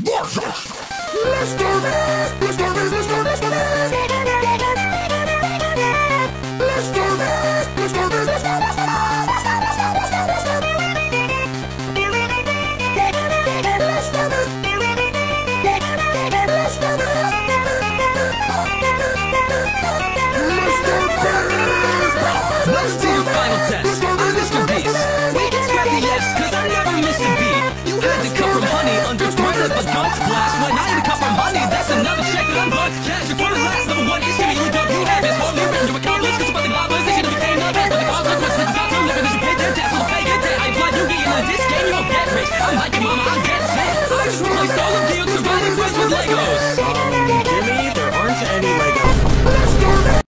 Beast! Mr. Beast! but don't. When I ain't a cup of money, that's another check that unblocks cash. for the last number one is giving you a dub, you have this whole new rhythm to accomplish. Cause about the globalization of the game, not best, but the consequences is not too as you pay their debts. I'll pay your debt. I applaud you in a this game, you won't get rich. I'm like your mama, I'll get set. I just really stole